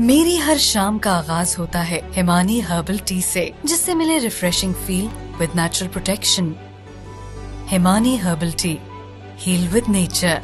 मेरी हर शाम का आगाज़ होता है हिमानी हर्बल टी से, जिससे मिले refreshing feel with natural protection Himani herbal tea heal with nature